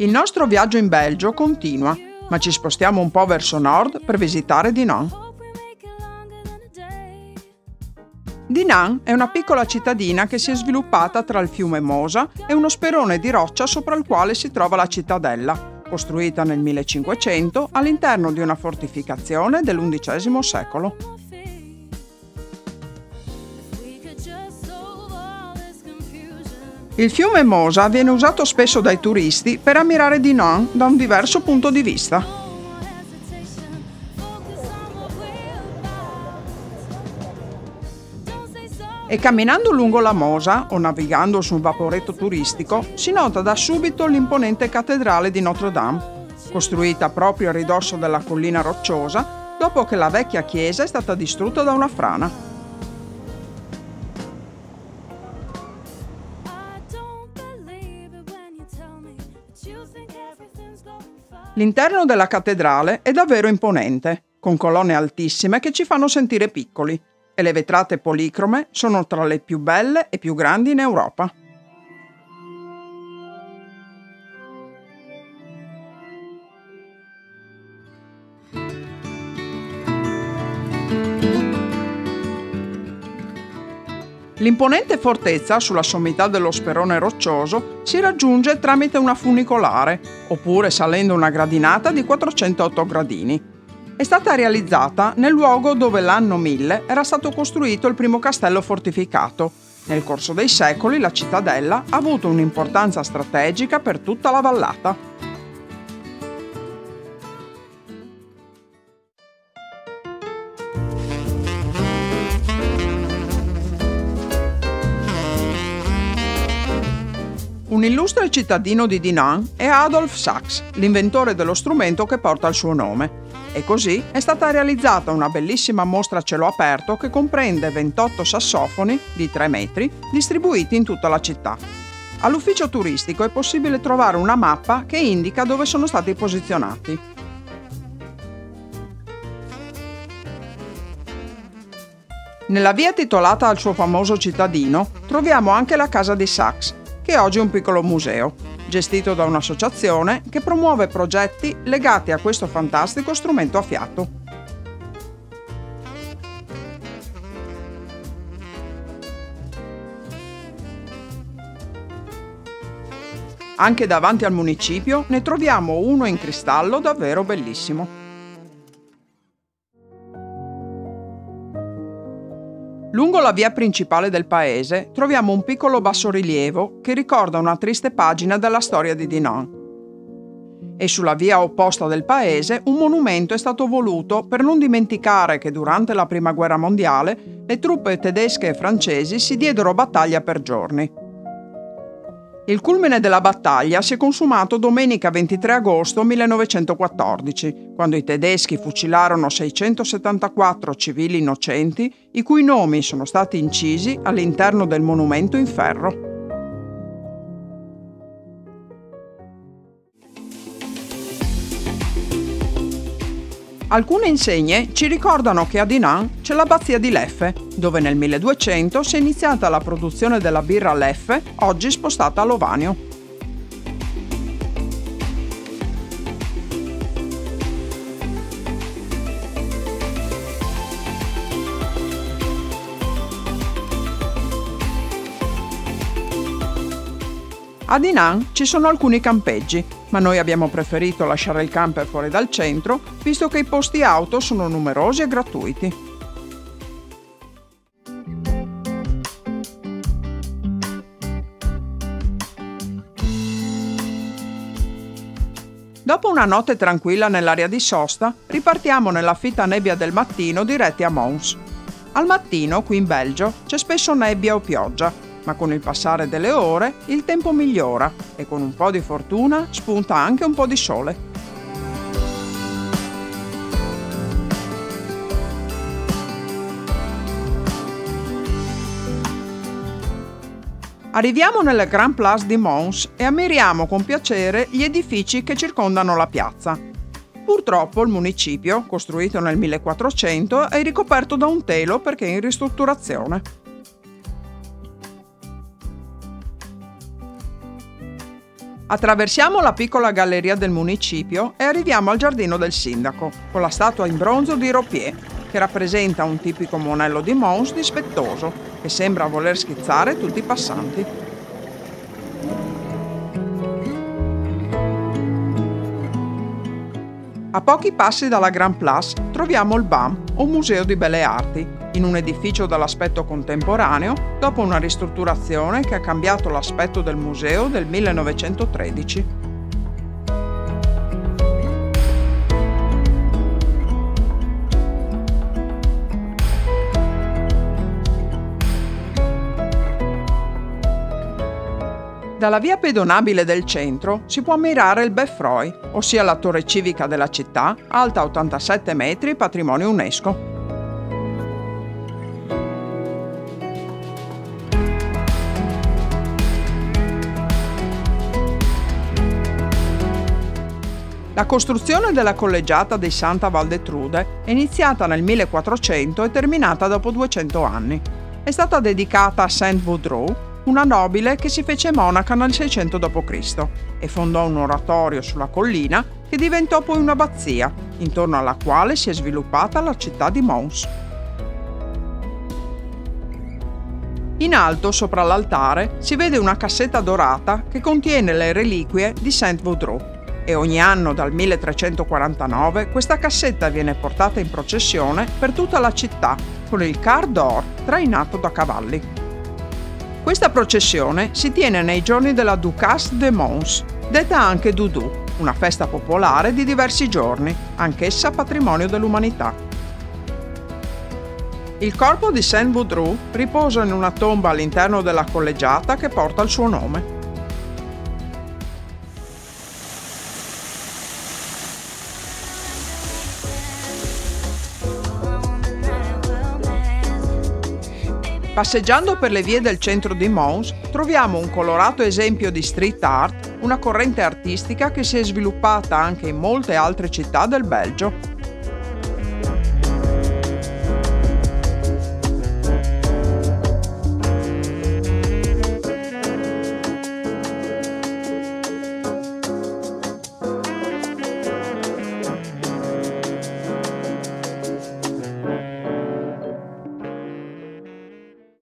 Il nostro viaggio in Belgio continua, ma ci spostiamo un po' verso nord per visitare Dinan. Dinan è una piccola cittadina che si è sviluppata tra il fiume Mosa e uno sperone di roccia sopra il quale si trova la cittadella, costruita nel 1500 all'interno di una fortificazione dell'undicesimo secolo. Il fiume Mosa viene usato spesso dai turisti per ammirare Dinan da un diverso punto di vista. e camminando lungo la Mosa o navigando su un vaporetto turistico si nota da subito l'imponente cattedrale di Notre Dame, costruita proprio a ridosso della collina rocciosa dopo che la vecchia chiesa è stata distrutta da una frana. L'interno della cattedrale è davvero imponente, con colonne altissime che ci fanno sentire piccoli e le vetrate policrome sono tra le più belle e più grandi in Europa. L'imponente fortezza sulla sommità dello sperone roccioso si raggiunge tramite una funicolare, oppure salendo una gradinata di 408 gradini, è stata realizzata nel luogo dove l'anno 1000 era stato costruito il primo castello fortificato. Nel corso dei secoli la cittadella ha avuto un'importanza strategica per tutta la vallata. Un illustre cittadino di Dinan è Adolf Sachs, l'inventore dello strumento che porta il suo nome. E così è stata realizzata una bellissima mostra a cielo aperto che comprende 28 sassofoni di 3 metri distribuiti in tutta la città. All'ufficio turistico è possibile trovare una mappa che indica dove sono stati posizionati. Nella via titolata al suo famoso cittadino troviamo anche la casa di Sachs, che oggi è un piccolo museo gestito da un'associazione che promuove progetti legati a questo fantastico strumento a fiato. Anche davanti al municipio ne troviamo uno in cristallo davvero bellissimo. Lungo la via principale del paese troviamo un piccolo bassorilievo che ricorda una triste pagina della storia di Dinan. E sulla via opposta del paese un monumento è stato voluto per non dimenticare che durante la Prima Guerra Mondiale le truppe tedesche e francesi si diedero battaglia per giorni. Il culmine della battaglia si è consumato domenica 23 agosto 1914, quando i tedeschi fucilarono 674 civili innocenti, i cui nomi sono stati incisi all'interno del monumento in ferro. Alcune insegne ci ricordano che a Dinan c'è l'abbazia di Leffe, dove nel 1200 si è iniziata la produzione della birra Leffe, oggi spostata a Lovanio. A Dinan ci sono alcuni campeggi, ma noi abbiamo preferito lasciare il camper fuori dal centro, visto che i posti auto sono numerosi e gratuiti. Dopo una notte tranquilla nell'area di sosta, ripartiamo nella fitta nebbia del mattino diretti a Mons. Al mattino, qui in Belgio, c'è spesso nebbia o pioggia, ma con il passare delle ore il tempo migliora e con un po' di fortuna spunta anche un po' di sole. Arriviamo nella Grand Place di Mons e ammiriamo con piacere gli edifici che circondano la piazza. Purtroppo il municipio, costruito nel 1400, è ricoperto da un telo perché è in ristrutturazione. Attraversiamo la piccola galleria del municipio e arriviamo al giardino del sindaco, con la statua in bronzo di Ropier, che rappresenta un tipico monello di Mons dispettoso, che sembra voler schizzare tutti i passanti. A pochi passi dalla Grand Place troviamo il BAM, un museo di belle arti, in un edificio dall'aspetto contemporaneo dopo una ristrutturazione che ha cambiato l'aspetto del museo del 1913. Dalla via pedonabile del centro si può ammirare il Beffroi, ossia la torre civica della città, alta 87 metri, patrimonio UNESCO. La costruzione della collegiata di Santa Valdetrude è iniziata nel 1400 e terminata dopo 200 anni. È stata dedicata a Saint Vaudreuil, una nobile che si fece monaca nel 600 d.C. e fondò un oratorio sulla collina che diventò poi un'abbazia, intorno alla quale si è sviluppata la città di Mons. In alto, sopra l'altare, si vede una cassetta dorata che contiene le reliquie di Saint Vaudreuil e ogni anno dal 1349 questa cassetta viene portata in processione per tutta la città con il car d'or trainato da cavalli. Questa processione si tiene nei giorni della Ducasse de Mons, detta anche Doudou, una festa popolare di diversi giorni, anch'essa patrimonio dell'umanità. Il corpo di Saint Vaudreuil riposa in una tomba all'interno della collegiata che porta il suo nome. Passeggiando per le vie del centro di Mons troviamo un colorato esempio di street art, una corrente artistica che si è sviluppata anche in molte altre città del Belgio